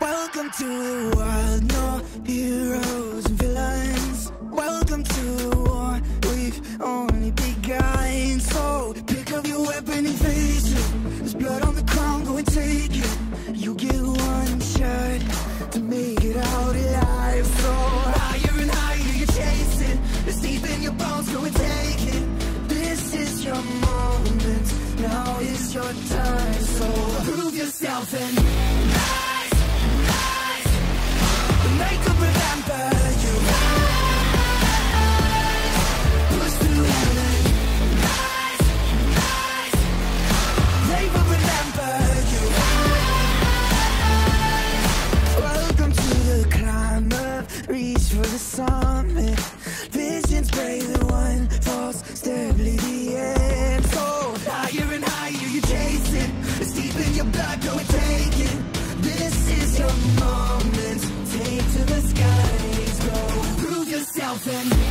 Welcome to the wild, no heroes and villains. Welcome to the war, we've only begun. So pick up your weapon and face it. There's blood on the ground, go and take it. You get one shot to make it out your time. So prove yourself and rise. Remember you. Through heaven. They will remember you. Welcome to the reach for the summit. Visions brave the one falls steadily Prove